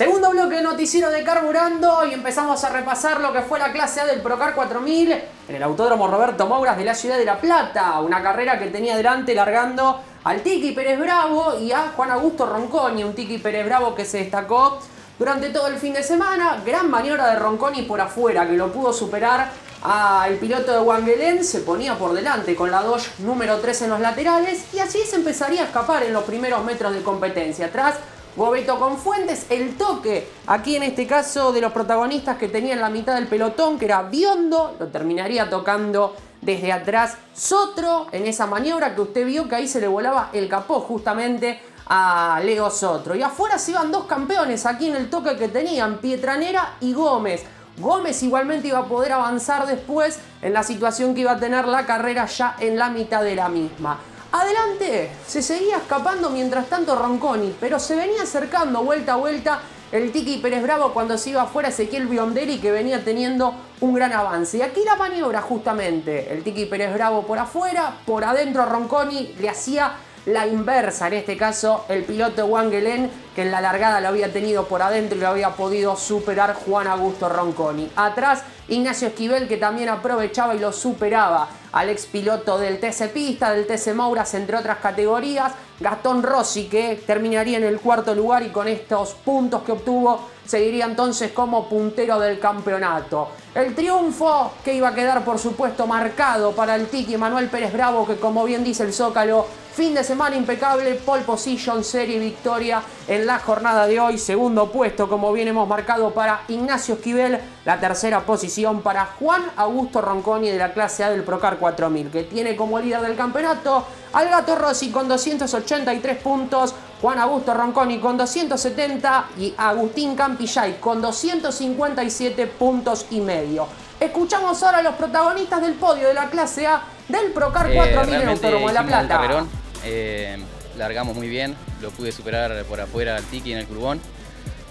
Segundo bloque noticiero de Carburando y empezamos a repasar lo que fue la clase A del Procar 4000 en el Autódromo Roberto Mouras de la ciudad de La Plata. Una carrera que tenía delante largando al Tiki Pérez Bravo y a Juan Augusto Ronconi, un Tiki Pérez Bravo que se destacó durante todo el fin de semana. Gran maniobra de Ronconi por afuera que lo pudo superar al piloto de Wangelén. Se ponía por delante con la Dodge número 3 en los laterales y así se empezaría a escapar en los primeros metros de competencia. Atrás Gobeto con Fuentes, el toque aquí en este caso de los protagonistas que tenían la mitad del pelotón, que era Biondo, lo terminaría tocando desde atrás Sotro en esa maniobra que usted vio que ahí se le volaba el capó justamente a Leo Sotro. Y afuera se iban dos campeones aquí en el toque que tenían, Pietranera y Gómez. Gómez igualmente iba a poder avanzar después en la situación que iba a tener la carrera ya en la mitad de la misma. Adelante, se seguía escapando mientras tanto Ronconi, pero se venía acercando vuelta a vuelta el Tiki Pérez Bravo cuando se iba afuera Ezequiel Bionderi que venía teniendo un gran avance. Y aquí la maniobra justamente, el Tiki Pérez Bravo por afuera, por adentro Ronconi le hacía la inversa, en este caso el piloto Wangelén, que en la largada lo había tenido por adentro y lo había podido superar Juan Augusto Ronconi. Atrás Ignacio Esquivel que también aprovechaba y lo superaba al ex piloto del TC Pista, del TC Mauras, entre otras categorías. Gastón Rossi que terminaría en el cuarto lugar y con estos puntos que obtuvo seguiría entonces como puntero del campeonato. El triunfo que iba a quedar por supuesto marcado para el Tiki Manuel Pérez Bravo que como bien dice el Zócalo Fin de semana impecable, pole position, serie victoria en la jornada de hoy. Segundo puesto, como bien hemos marcado, para Ignacio Esquivel. La tercera posición para Juan Augusto Ronconi de la clase A del Procar 4000, que tiene como líder del campeonato al Gato Rossi con 283 puntos. Juan Augusto Ronconi con 270 y Agustín Campillay con 257 puntos y medio. Escuchamos ahora a los protagonistas del podio de la clase A del Procar 4000 eh, en Autódromo de La Plata. Eh, largamos muy bien, lo pude superar por afuera al Tiki en el curbón.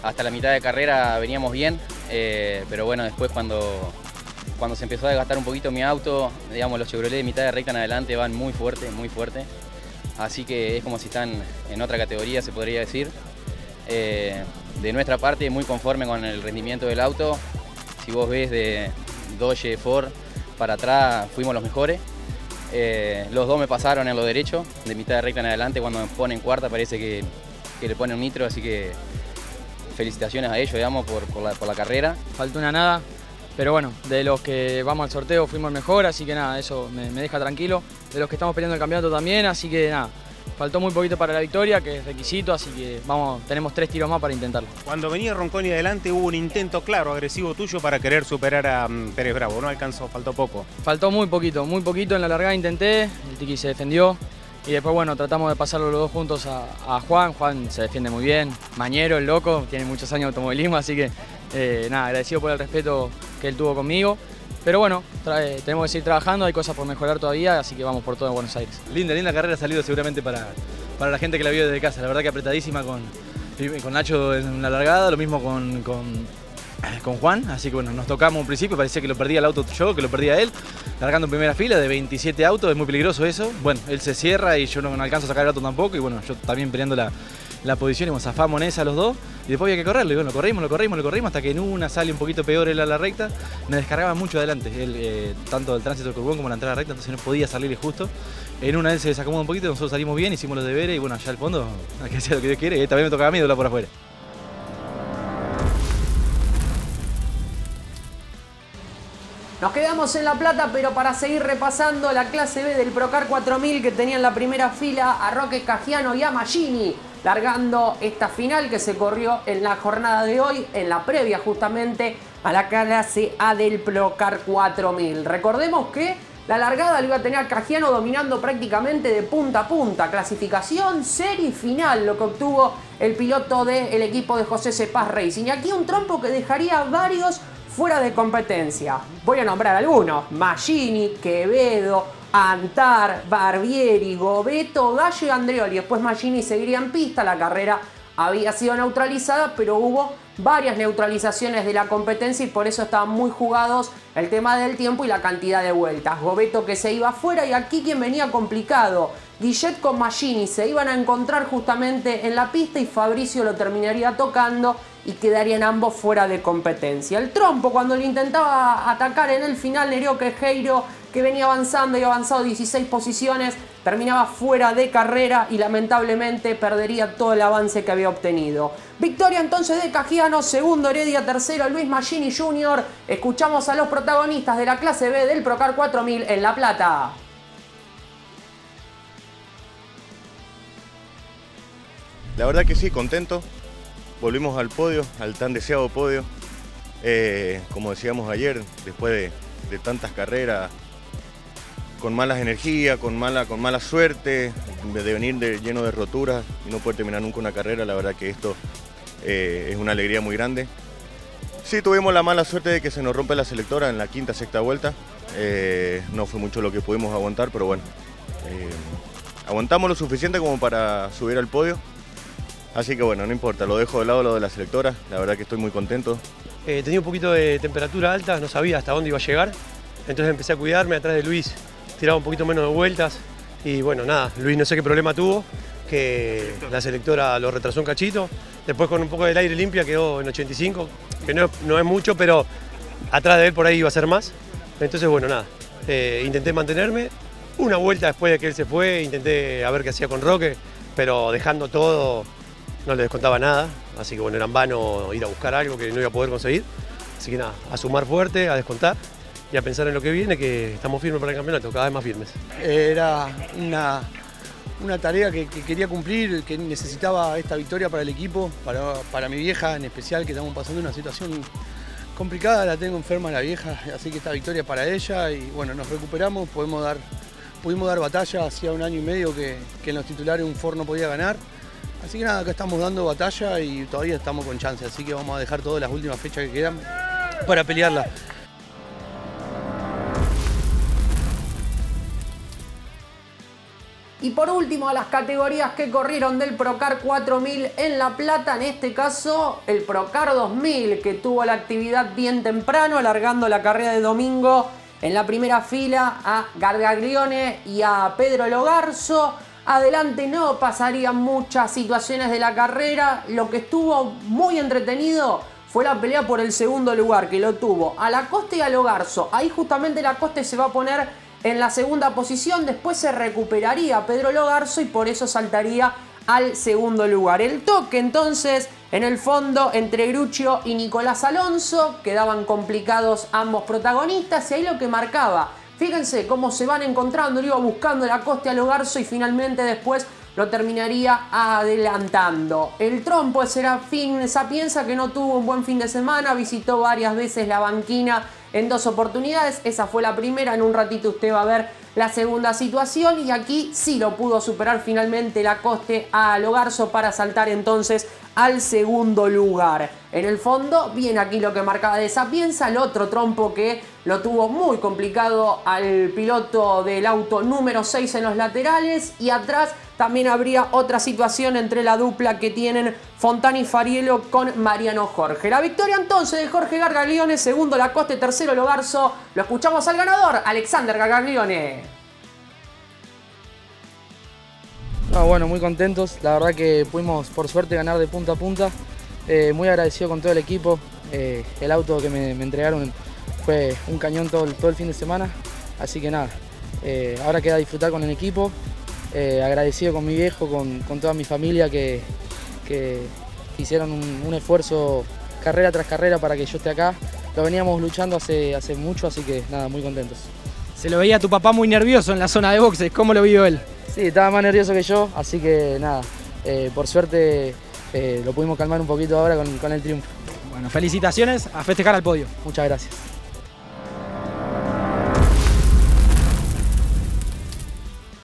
Hasta la mitad de carrera veníamos bien, eh, pero bueno, después cuando, cuando se empezó a desgastar un poquito mi auto, digamos, los Chevrolet de mitad de recta en adelante van muy fuerte, muy fuerte. Así que es como si están en otra categoría, se podría decir. Eh, de nuestra parte, muy conforme con el rendimiento del auto. Si vos ves de Dodge Ford para atrás, fuimos los mejores. Eh, los dos me pasaron en lo derecho, de mitad de recta en adelante, cuando me ponen cuarta parece que, le ponen un nitro, así que felicitaciones a ellos, digamos, por, la, carrera. Faltó una nada, pero bueno, de los que vamos al sorteo fuimos mejor, así que nada, eso me, me deja tranquilo. De los que estamos peleando el campeonato también, así que nada, Faltó muy poquito para la victoria, que es requisito, así que vamos, tenemos tres tiros más para intentarlo. Cuando venía Ronconi adelante hubo un intento claro, agresivo tuyo para querer superar a mm, Pérez Bravo, ¿no alcanzó? Faltó poco. Faltó muy poquito, muy poquito en la largada intenté, el Tiki se defendió y después bueno, tratamos de pasarlo los dos juntos a, Juan, Juan se defiende muy bien, mañero, el loco, tiene muchos años de automovilismo, así que eh, nada, agradecido por el respeto que él tuvo conmigo. Pero bueno, tenemos que seguir trabajando, hay cosas por mejorar todavía, así que vamos por todo en Buenos Aires. Linda, linda carrera ha salido seguramente para, para la gente que la vio desde casa. La verdad que apretadísima con, con Nacho en la largada, lo mismo con, con, Juan. Así que bueno, nos tocamos un principio, parecía que lo perdía el auto yo, que lo perdía él. Largando en primera fila de 27 autos, es muy peligroso eso. Bueno, él se cierra y yo no, no alcanzo a sacar el auto tampoco. Y bueno, yo también peleando la, la posición y nos zafamos en esa los dos y después había que correrlo y bueno, lo corrimos, lo corrimos, lo corrimos hasta que en una sale un poquito peor él a la recta, me descargaba mucho adelante, eh, tanto el tránsito del curbón como la entrada recta, entonces no podía salirle justo. En una él se desacomodó un poquito, nosotros salimos bien, hicimos los deberes y bueno, allá al fondo, hay que hacer lo que Dios quiere y también me tocaba a mí por afuera. Nos quedamos en La Plata, pero para seguir repasando la clase B del Procar 4000 que tenía en la primera fila a Roque Cagiano y a Magini largando esta final que se corrió en la jornada de hoy, en la previa justamente a la clase A del Procar 4000. Recordemos que la largada lo iba a tener Cajiano dominando prácticamente de punta a punta. Clasificación, serie final, lo que obtuvo el piloto del equipo de José Cepaz Racing. Y aquí un trompo que dejaría varios fuera de competencia. Voy a nombrar algunos. Magini, Quevedo, Antar, Barbieri, Gobeto, Gallo y Andreoli. Después Magini seguiría en pista. La carrera había sido neutralizada, pero hubo varias neutralizaciones de la competencia y por eso estaban muy jugados el tema del tiempo y la cantidad de vueltas. Gobeto que se iba afuera y aquí quien venía complicado Guillet con Magini se iban a encontrar justamente en la pista y Fabricio lo terminaría tocando y quedarían ambos fuera de competencia. El trompo cuando le intentaba atacar en el final, Nereo Quejeiro que venía avanzando y avanzado 16 posiciones, terminaba fuera de carrera y lamentablemente perdería todo el avance que había obtenido. Victoria entonces de Cajiano, segundo Heredia, tercero Luis Magini Jr. Escuchamos a los protagonistas de la clase B del Procar 4000 en La Plata. La verdad que sí, contento. Volvimos al podio, al tan deseado podio. Eh, como decíamos ayer, después de, tantas carreras, con malas energías, con mala, con mala suerte, de venir de, lleno de roturas y no poder terminar nunca una carrera, la verdad que esto eh, es una alegría muy grande. Sí, tuvimos la mala suerte de que se nos rompe la selectora en la quinta, sexta vuelta. Eh, no fue mucho lo que pudimos aguantar, pero bueno, aguantamos lo suficiente como para subir al podio. Así que bueno, no importa, lo dejo de lado lo de la selectora, la verdad que estoy muy contento. tenía un poquito de temperatura alta, no sabía hasta dónde iba a llegar, entonces empecé a cuidarme atrás de Luis, tiraba un poquito menos de vueltas y bueno, nada, Luis no sé qué problema tuvo, que la selectora lo retrasó un cachito, después con un poco del aire limpia quedó en 85, que no, es mucho, pero atrás de él por ahí iba a ser más. Entonces bueno, nada, eh, intenté mantenerme, una vuelta después de que él se fue, intenté a ver qué hacía con Roque, pero dejando todo no le descontaba nada, así que bueno, era en vano ir a buscar algo que no iba a poder conseguir. Así que nada, a sumar fuerte, a descontar y a pensar en lo que viene, que estamos firmes para el campeonato, cada vez más firmes. Era una, una tarea que, quería cumplir, que necesitaba esta victoria para el equipo, para, para mi vieja en especial, que estamos pasando una situación complicada, la tengo enferma la vieja, así que esta victoria para ella y bueno, nos recuperamos, podemos dar, pudimos dar batalla, hacía un año y medio que, que en los titulares un Ford no podía ganar. Así que nada, acá estamos dando batalla y todavía estamos con chance, así que vamos a dejar todas las últimas fechas que quedan para pelearla. Y por último, a las categorías que corrieron del Procar 4000 en La Plata, en este caso el Procar 2000, que tuvo la actividad bien temprano, alargando la carrera de domingo en la primera fila a Gargaglione y a Pedro Logarzo. Adelante no pasarían muchas situaciones de la carrera. Lo que estuvo muy entretenido fue la pelea por el segundo lugar, que lo tuvo a la Costa y a Logarzo. Ahí justamente la Costa se va a poner en la segunda posición. Después se recuperaría Pedro Logarzo y por eso saltaría al segundo lugar. El toque entonces en el fondo entre Gruccio y Nicolás Alonso. Quedaban complicados ambos protagonistas y ahí lo que marcaba. Fíjense cómo se van encontrando, iba buscando la costa a Logarzo y finalmente después lo terminaría adelantando. El trompo de Serafín Sapienza que no tuvo un buen fin de semana, visitó varias veces la banquina en dos oportunidades. Esa fue la primera, en un ratito usted va a ver la segunda situación y aquí sí lo pudo superar finalmente la coste a Logarzo para saltar entonces al segundo lugar. En el fondo viene aquí lo que marcaba de Sapienza, el otro trompo que lo tuvo muy complicado al piloto del auto número 6 en los laterales y atrás también habría otra situación entre la dupla que tienen Fontana y Farielo con Mariano Jorge. La victoria entonces de Jorge Gargaglione, segundo Lacoste, tercero Logarzo. Lo escuchamos al ganador, Alexander Gargaglione. No, bueno, muy contentos. La verdad que pudimos por suerte ganar de punta a punta. Eh, muy agradecido con todo el equipo. Eh, el auto que me, entregaron fue un cañón todo, todo, el fin de semana. Así que nada, eh, ahora queda disfrutar con el equipo. Agradecido con mi viejo, con, toda mi familia que, hicieron un, esfuerzo carrera tras carrera para que yo esté acá. Lo veníamos luchando hace, hace mucho, así que nada, muy contentos. Se lo veía a tu papá muy nervioso en la zona de boxes, ¿cómo lo vio él? Sí, estaba más nervioso que yo, así que nada, eh, por suerte eh, lo pudimos calmar un poquito ahora con, con el triunfo. Bueno, felicitaciones, a festejar al podio. Muchas gracias.